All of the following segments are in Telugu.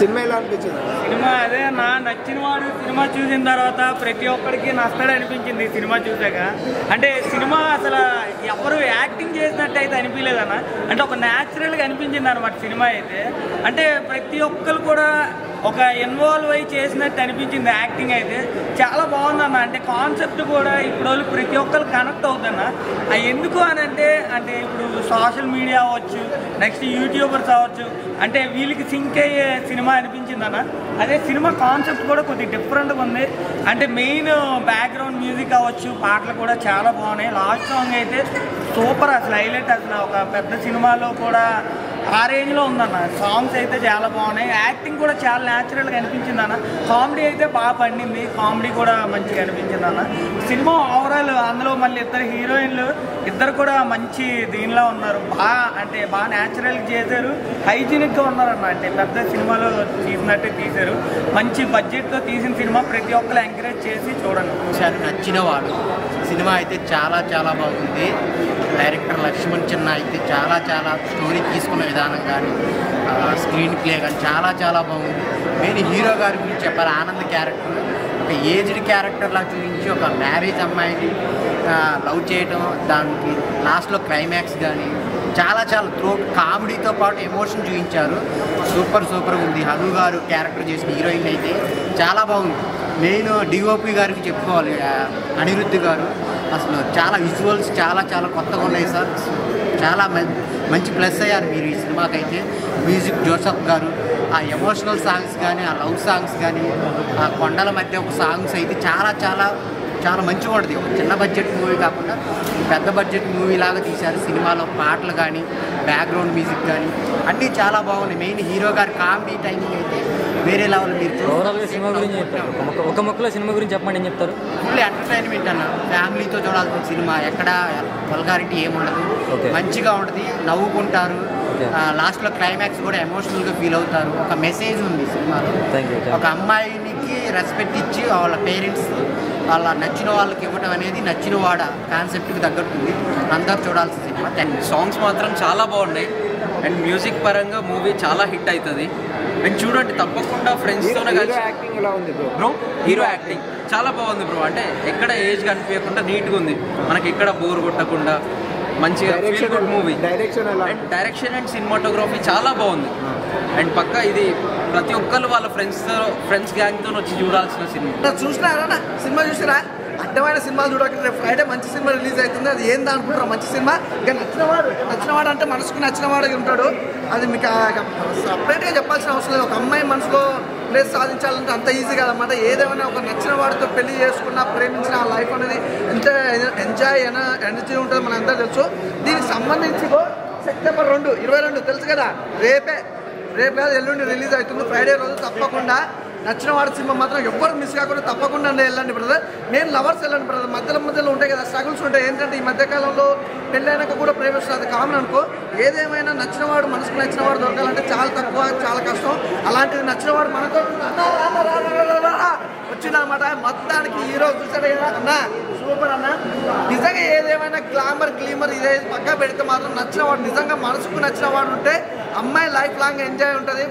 సినిమా ఎలా అనిపించింది? సినిమా అదే నా నచ్చిన వాడు సినిమా చూసిన తర్వాత ప్రతి ఒక్కడికి నష్టడే అనిపించింది సినిమా చూసాక. అంటే సినిమా అసలు ఎవరు యాక్టింగ్ చేసినట్టు అయితే అనిపించలేదన్న అంటే ఒక న్యాచురల్గా అనిపించింది అనమాట సినిమా అయితే. అంటే ప్రతి ఒక్కరు కూడా ఒక ఇన్వాల్వ్ అయ్యి చేసినట్టు అనిపించింది యాక్టింగ్ అయితే. చాలా బాగుందన్న అంటే కాన్సెప్ట్ కూడా ఇప్పుడు వాళ్ళు ప్రతి ఒక్కరు కనెక్ట్ అవుతున్నా. అది ఎందుకు అని అంటే అంటే ఇప్పుడు సోషల్ మీడియా అవ్వచ్చు నెక్స్ట్ యూట్యూబర్స్ అవ్వచ్చు అంటే వీళ్ళకి సింక్ అయ్యే సినిమా అనిపించింది అన్న. అదే సినిమా కాన్సెప్ట్ కూడా కొద్దిగా డిఫరెంట్గా ఉంది. అంటే మెయిన్ బ్యాక్గ్రౌండ్ మ్యూజిక్ అవ్వచ్చు పాటలు కూడా చాలా బాగున్నాయి. లాస్ట్ సాంగ్ అయితే సూపర్ అసలు హైలైట్ అసలు. ఒక పెద్ద సినిమాలో కూడా ఆ రేంజ్లో ఉందన్న. సాంగ్స్ అయితే చాలా బాగున్నాయి. యాక్టింగ్ కూడా చాలా న్యాచురల్గా అనిపించింది అన్న. కామెడీ అయితే బాగా పండింది. కామెడీ కూడా మంచిగా అనిపించింది అన్న. సినిమా ఓవరాల్ అందులో మళ్ళీ ఇద్దరు హీరోయిన్లు ఇద్దరు కూడా మంచి దీనిలో ఉన్నారు. బాగా అంటే బాగా న్యాచురల్గా చేశారు. హైజీనిక్గా ఉన్నారన్న అంటే పెద్ద సినిమాలో తీసినట్టే తీశారు. మంచి బడ్జెట్తో తీసిన సినిమా ప్రతి ఒక్కరు ఎంకరేజ్ చేసి చూడండి. నచ్చిన వాడు. సినిమా అయితే చాలా చాలా బాగుంది. డైరెక్టర్ లక్ష్మణ్ చిన్న అయితే చాలా చాలా స్టోరీ తీసుకున్న విధానం కానీ స్క్రీన్ ప్లే కానీ చాలా చాలా బాగుంది. మెయిన్ హీరో గారి గురించి చెప్పాలి. ఆనంద్ క్యారెక్టర్. ఒక ఏజ్డ్ క్యారెక్టర్లా చూపించి ఒక మ్యారేజ్ అమ్మాయిని లవ్ చేయటం దానికి లాస్ట్లో క్లైమాక్స్ కానీ చాలా చాలా త్రో కామెడీతో పాటు ఎమోషన్ చూపించారు. సూపర్ సూపర్ ఉంది. హను గారు క్యారెక్టర్ చేసిన హీరోయిన్ అయితే చాలా బాగుంది. మెయిన్ డిఓపి గారికి చెప్పుకోవాలి. ఆ, అనిరుద్ధ్ గారు. అసలు చాలా విజువల్స్ చాలా చాలా కొత్తగా ఉన్నాయి సార్. చాలా మంచి ప్లస్ అయ్యారు మీరు ఈ సినిమాకైతే. మ్యూజిక్ జోసఫ్ గారు ఆ ఎమోషనల్ సాంగ్స్ కానీ ఆ లవ్ సాంగ్స్ కానీ ఆ కొండల మధ్య ఒక సాంగ్స్ అయితే చాలా చాలా చాలా మంచిగా ఉంటుంది ఒక చిన్న బడ్జెట్ మూవీ కాకుండా పెద్ద బడ్జెట్ మూవీ లాగా తీశారు. సినిమాలో పాటలు కానీ బ్యాక్గ్రౌండ్ మ్యూజిక్ కానీ అన్నీ చాలా బాగున్నాయి. మెయిన్ హీరో గారి కామెడీ టైమింగ్ అయితే వేరే లెవెల్ మీరు ఓవరాల్గా సినిమా గురించి ఒక మొక్క ఒక మొక్కలో సినిమా గురించి చెప్పండి ఏం చెప్తారు? ఫుల్ ఎంటర్టైన్మెంట్ అన్న. ఫ్యామిలీతో చూడాల్సిన సినిమా. ఎక్కడ వల్గారిటీ ఏముండదు. మంచిగా ఉంటుంది. నవ్వుకుంటారు. లాస్ట్లో క్లైమాక్స్ కూడా ఎమోషనల్గా ఫీల్ అవుతారు. ఒక మెసేజ్ ఉంది సినిమాలో. ఒక అమ్మాయినికి రెస్పెక్ట్ ఇచ్చి వాళ్ళ పేరెంట్స్ వాళ్ళ నచ్చిన వాళ్ళకి ఇవ్వడం అనేది నచ్చిన వాడ కాన్సెప్ట్కి తగ్గట్టుంది అందరు చూడాల్సిన సినిమా. సాంగ్స్ మాత్రం చాలా బాగున్నాయి. అండ్ మ్యూజిక్ పరంగా మూవీ చాలా హిట్ అవుతుంది అండ్ చూడండి తప్పకుండా ఫ్రెండ్స్తోనే కలిసి యాక్టింగ్ ఎలా ఉంది బ్రో బ్రో హీరో యాక్టింగ్ చాలా బాగుంది బ్రో అంటే ఎక్కడ ఏజ్ కనిపించకుండా నీట్గా ఉంది. మనకి ఎక్కడ బోర్ కొట్టకుండా మంచిగా feel good movie direction and direction and cinematography చాలా బాగుంది. అండ్ పక్క ఇది ప్రతి ఒక్కరు వాళ్ళ ఫ్రెండ్స్తో ఫ్రెండ్స్ గ్యాంగ్తో వచ్చి చూడాల్సిన సినిమా చూసినారా సినిమా చూసిరా? అడ్డమైన సినిమాలు చూడక ఫ్రైడే మంచి సినిమా రిలీజ్ అవుతుంది. అది ఏంది అనుకుంటారు మంచి సినిమా? ఇక నచ్చినవాడు నచ్చినవాడు అంటే మనసుకు నచ్చినవాడు ఉంటాడు. అది మీకు సపరేట్గా చెప్పాల్సిన అవసరం లేదు. ఒక అమ్మాయి మనసులో ప్లేస్ సాధించాలంటే అంత ఈజీ కాదన్నమాట. ఏదేమైనా ఒక నచ్చిన వాడితో పెళ్ళి చేసుకున్న ప్రేమించిన ఆ లైఫ్ అనేది ఎంత ఎంజాయ్ ఎనర్జీ ఉంటుంది మన అందరూ తెలుసు. దీనికి సంబంధించి సెప్టెంబర్ రెండు ఇరవై రెండు తెలుసు కదా? రేపే రేపు కాదు ఎల్లుండి రిలీజ్ అవుతుంది. ఫ్రైడే రోజు తప్పకుండా నచ్చిన వాడి సినిమా మాత్రం ఎవ్వరు మిస్ కాకుండా తప్పకుండా వెళ్ళండి బ్రదర్ నేను లవర్స్ వెళ్ళండి బ్రదర్ మధ్యలో మధ్యలో ఉంటాయి కదా స్ట్రగుల్స్ ఉంటాయి. ఏంటంటే ఈ మధ్యకాలంలో పెళ్ళైనాక కూడా ప్రేమిస్తుంది కామన్ అనుకో. ఏదేమైనా నచ్చిన వాడు మనసుకు నచ్చిన వాడు దొరకాలంటే చాలా తక్కువ చాలా కష్టం. అలాంటిది నచ్చిన వాడు మనతో వచ్చిందనమాట మొత్తానికి హీరో చూసాడు కదా అన్న సూపర్ అన్న. నిజంగా ఏదేమైనా గ్లామర్ గ్లీమర్ ఇదే పక్క పెడితే మాత్రం నచ్చిన వాడు నిజంగా మనసుకు నచ్చిన వాడు ఉంటే అమ్మాయి లైఫ్ లాంగ్ ఎంజాయ్ ఉంటుంది.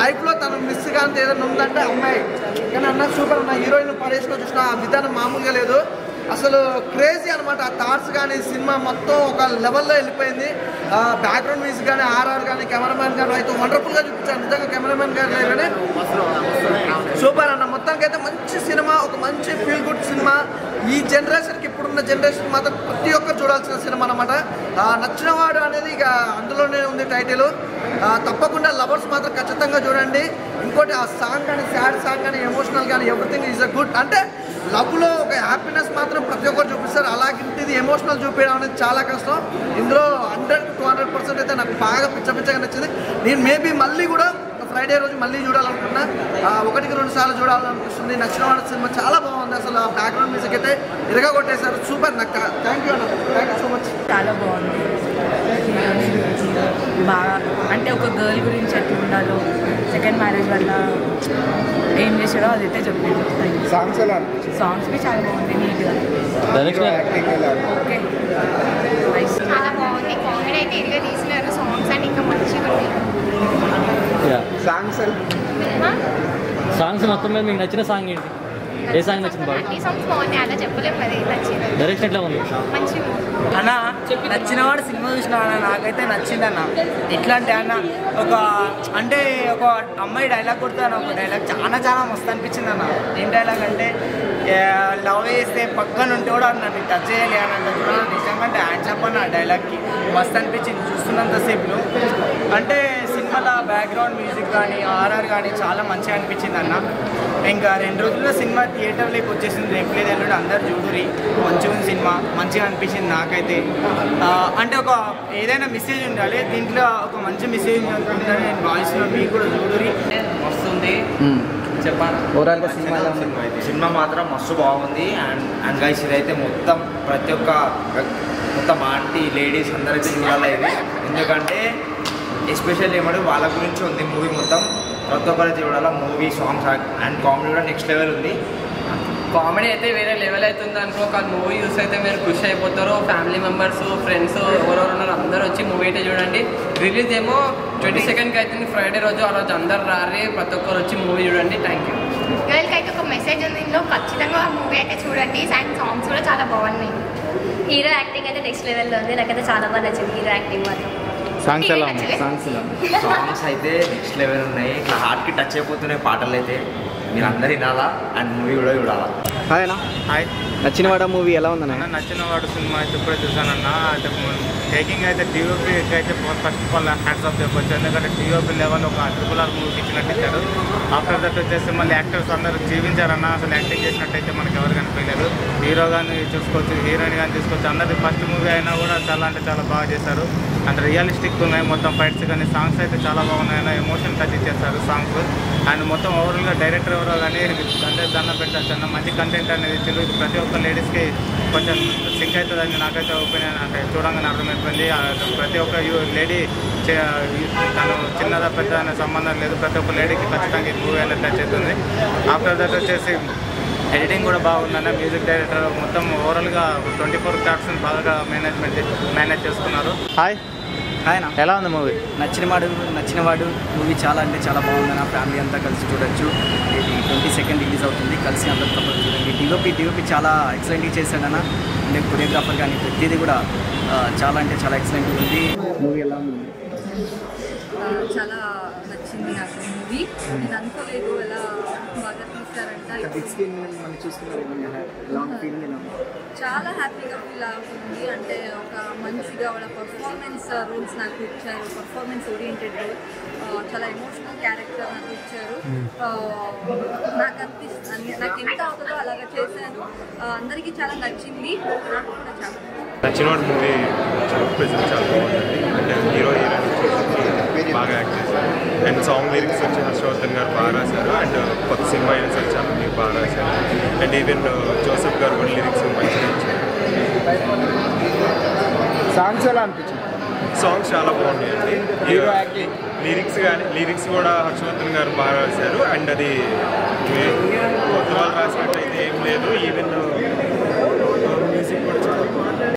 లైఫ్లో తను మిస్ కానీ ఏదైనా ఉందంటే అమ్మాయి. కానీ అన్న సూపర్ అన్న హీరోయిన్ పడేసుకొని చూసిన ఆ విధానం మామూలుగా లేదు. అసలు క్రేజీ అనమాట ఆ థాట్స్ కానీ సినిమా మొత్తం ఒక లెవెల్లో వెళ్ళిపోయింది. బ్యాక్గ్రౌండ్ మ్యూజిక్ కానీ ఆర్ఆర్ కానీ కెమెరామ్యాన్ కానీ అయితే వండర్ఫుల్గా చూపించారు. నిజంగా కెమెరామ్యాన్ గారు కానీ సూపర్ అన్న. మొత్తానికి అయితే మంచి సినిమా ఒక మంచి ఫీల్ గుడ్ సినిమా. ఈ జనరేషన్కి ఇప్పుడున్న జనరేషన్ మాత్రం ప్రతి ఒక్కరు చూడాల్సిన సినిమా అనమాట నచ్చినవాడు అనేది ఇక అందులోనే ఉంది టైటిల్ తప్పకుండా లవర్స్ మాత్రం ఖచ్చితంగా చూడండి. ఇంకోటి ఆ సాంగ్ కానీ సాడ్ సాంగ్ కానీ ఎమోషనల్ కానీ ఎవ్రీథింగ్ ఈజ్ అ గుడ్ అంటే లవ్లో ఒక హ్యాపీనెస్ మాత్రం ప్రతి ఒక్కరు చూపిస్తారు. అలాంటిది ఎమోషనల్ చూపించడం అనేది చాలా కష్టం. ఇందులో హండ్రెడ్ టూ హండ్రెడ్ పర్సెంట్ అయితే నాకు బాగా పిచ్చ పిచ్చగా నచ్చింది. నేను మేబీ మళ్ళీ కూడా ఫ్రైడే రోజు మళ్ళీ చూడాలనుకున్నా. ఆ, ఒకటికి రెండు సార్లు చూడాలనిపిస్తుంది. నచ్చిన వాళ్ళ సినిమా చాలా బాగుంది అసలు. ఆ బ్యాక్గ్రౌండ్ మ్యూజిక్ అయితే ఇరగా కొట్టేశారు సూపర్ నాకు థ్యాంక్ యూ అన్న. థ్యాంక్ యూ సో మచ్ చాలా బాగుంది. బాగా అంటే ఒక గర్ల్ గురించి ఉండాలో సెకండ్ మ్యారేజ్ వల్ల ఏం చేసాడో అదైతే చెప్పింది సాంగ్స్ ఎలా అనిపించింది? సాంగ్స్ బి చాలా బాగుంది నీట్గా డైరెక్షన్ యాక్టింగ్ ఎలా ఓకే నైస్ చాలా బాగుంది కామెడీ అయితే ఇదిగా తీసినారు. సాంగ్స్ అండ్ ఇంకా మంచిగా ఉన్నాయి. సాంగ్స్ ఎలా? సాంగ్స్ మొత్తం మీద మీకు నచ్చిన సాంగ్ ఏంటి? ఏ సాంగ్ నచ్చింది బాగా అన్ని సాంగ్స్ బాగున్నాయి. అలా చెప్పలేము మరి నచ్చింది? డైరెక్షన్ ఎట్లా ఉంది? మంచి అన్న నచ్చినవాడు సినిమా చూసిన అన్న నాకైతే నచ్చింది అన్న ఎట్లా అంటే అన్న ఒక అంటే ఒక అమ్మాయి డైలాగ్ కొడుతాను ఒక డైలాగ్ చాలా చాలా మస్తు అనిపించింది అన్న. ఏం డైలాగ్ అంటే లవ్ చేస్తే పక్కన ఉంటే కూడా నన్ను టచ్ చేయాలి అని అంటే కూడా నిజంగా డాన్స్ అప్ అన్న డైలాగ్కి మస్తు అనిపించింది చూస్తున్నంతసేపు అంటే సినిమాలో బ్యాక్గ్రౌండ్ మ్యూజిక్ కానీ ఆర్ఆర్ కానీ చాలా మంచిగా అనిపించింది అన్న. ఇంకా రెండు రోజుల్లో సినిమా థియేటర్లోకి వచ్చేసింది. రేపు లేదు ఎల్లుండి అందరు చూడురి మంచిగా ఉంది సినిమా. మంచిగా అనిపించింది నాకైతే. అంటే ఒక ఏదైనా మెసేజ్ ఉండాలి. దీంట్లో ఒక మంచి మెసేజ్ ఉంటుందని నేను భావిస్తున్నాను మీకు కూడా చూడురి వస్తుంది చెప్పాను ఓవరాల్గా సినిమా సినిమా మాత్రం మస్తు బాగుంది. అండ్ అండ్ గైస్ ఇదైతే మొత్తం ప్రతి ఒక్క మొత్తం ఆంటీ లేడీస్ అందరైతే చూడాలి ఇది. ఎందుకంటే ఎస్పెషల్లీ ఏమంటే వాళ్ళ గురించి ఉంది మూవీ మొత్తం. ప్రతి ఒక్కరైతే చూడాలి మూవీ సాంగ్స్ అండ్ కామెడీ కూడా నెక్స్ట్ లెవెల్ ఉంది. కామెడీ అయితే వేరే లెవెల్ అవుతుంది అనుకో ఒక మూవీ చూసి అయితే మీరు ఖుషి అయిపోతారు. ఫ్యామిలీ మెంబర్స్ ఫ్రెండ్స్ ఎవరెవరు ఉన్నారు అందరూ వచ్చి మూవీ అయితే చూడండి. రిలీజ్ ఏమో ట్వంటీ సెకండ్కి అవుతుంది ఫ్రైడే రోజు ఆ రోజు అందరు రారి ప్రతి ఒక్కరు వచ్చి మూవీ చూడండి. థ్యాంక్ యూ గర్ల్కి అయితే ఒక మెసేజ్ ఉంది ఇందులో ఖచ్చితంగా ఆ మూవీ అయితే చూడండి. అండ్ సాంగ్స్ కూడా చాలా బాగున్నాయి. హీరో యాక్టింగ్ అయితే నెక్స్ట్ లెవెల్లో ఉంది. నాకైతే చాలా బాగా నచ్చింది హీరో యాక్టింగ్ మాత్రం. సాంగ్స్ ఎలా? ఉన్నాయి సాంగ్స్ ఎలా ఉన్నాయి సాంగ్స్ అయితే నెక్స్ట్ లెవెల్ ఉన్నాయి. ఇట్లా హార్ట్కి టచ్ అయిపోతున్నాయి పాటలు అయితే మీరు అందరు వినాలా? అండ్ మూవీ కూడా చూడాలా? హాయ్ అన్న. హాయ్. నచ్చిన వాడ మూవీ ఎలా ఉందన్న? అన్న నచ్చిన వాడు సినిమా అయితే ఇప్పుడే చూసానన్న అయితే టేకింగ్ అయితే టీఓపీకి అయితే first of all hats off చెప్పొచ్చు. ఎందుకంటే టీఓపీ లెవెల్ ఒక ట్రిపుల్ ఆర్ మూవీకి ఇచ్చినట్టు ఇచ్చారు. ఆఫ్టర్ దట్ వచ్చేసి మళ్ళీ యాక్టర్స్ అందరూ జీవించారన్న అసలు యాక్టింగ్ చేసినట్టయితే మనకి ఎవరు కనిపించలేదు. హీరో కానీ చూసుకోవచ్చు హీరోయిన్ కానీ చూసుకోవచ్చు. అందరిది ఫస్ట్ మూవీ అయినా కూడా చాలా అంటే చాలా బాగా చేశారు. అండ్ రియలిస్టిక్ ఉన్నాయి. మొత్తం ఫైట్స్ కానీ సాంగ్స్ అయితే చాలా బాగున్నాయి. ఎమోషన్ టచ్ ఇచ్చేస్తారు సాంగ్స్ అండ్ మొత్తం ఓవరాల్గా డైరెక్టర్ ఎవరో కానీ అంటే దండం పెట్టచ్చు అన్న మంచి కంటెంట్ అనేది తెలుగు ప్రతి ఒక్క లేడీస్కి కొంచెం సింక్ అవుతుందని నాకైతే ఒపీనియన్ అంటే చూడంగానే అర్థమైపోయింది. ప్రతి ఒక్క లేడీ తను చిన్నదా పెద్ద అనే సంబంధం లేదు. ప్రతి ఒక్క లేడీకి ఖచ్చితంగా ఈ మూవీ అనేది టచ్ అవుతుంది. ఆఫ్టర్ దట్ వచ్చేసి ఎడిటింగ్ కూడా బాగుందన్న. మ్యూజిక్ డైరెక్టర్ మొత్తం ఓవరాల్గా ట్వంటీ ఫోర్ థాట్స్ని బాగా మేనేజ్మెంట్ మేనేజ్ చేసుకున్నారు. హాయ్ ఆయన. ఎలా ఉంది మూవీ నచ్చిన వాడు నచ్చిన వాడు మూవీ చాలా అంటే చాలా బాగుంది. నా ఫ్యామిలీ అంతా కలిసి చూడొచ్చు. ఇది ట్వంటీ సెకండ్ రిలీజ్ అవుతుంది. కలిసి అందరూ తప్పదు చూడండి. డిఓపి డిఓపి చాలా ఎక్సలెంట్గా చేశాడన్న అంటే కొరియోగ్రాఫర్ కానీ ప్రతిదీ కూడా చాలా అంటే చాలా ఎక్సలెంట్ ఉంది. మూవీ ఎలా ఉంది? చాలా నచ్చింది నాకు మూవీ నేను అనుకోలేదు ఎలా బిగ్ స్క్రీన్ మనం లాంగ్ చాలా హ్యాపీగా ఫీల్ అవుతుంది. అంటే ఒక మంచిగా వాళ్ళ పర్ఫార్మెన్స్ రోల్స్ నాకు ఇచ్చారు. పర్ఫార్మెన్స్ ఓరియంటెడ్ రోల్ చాలా ఎమోషనల్ క్యారెక్టర్ నాకు ఇచ్చారు. ఆ, నాకు అనిపిస్తుంది. నాకు ఎంత అవుతుందో అలాగా చేశాను. అందరికీ చాలా నచ్చింది. నాకు కూడా చాలా నచ్చిన వాడు మూవీ చాలా చాలా అంటే హీరో హీరోయిన్ బాగా యాక్ట్ అండ్ సాంగ్ లిరిక్స్ వచ్చి హర్షవర్ధన్ గారు బాగా రాశారు అండ్ కొత్త సినిమా అయినా సరే చాలా మీకు బాగా రాశారు అండ్ ఈవెన్ జోసెఫ్ గారు కూడా లిరిక్స్ మంచిగా ఇచ్చారు సాంగ్స్ ఎలా అనిపించింది? సాంగ్స్ చాలా బాగున్నాయండి లిరిక్స్ కానీ లిరిక్స్ కూడా హర్షవర్ధన్ గారు బాగా రాశారు అండ్ అది కొత్త వాళ్ళు రాసినట్టయితే ఏం లేదు. ఈవెన్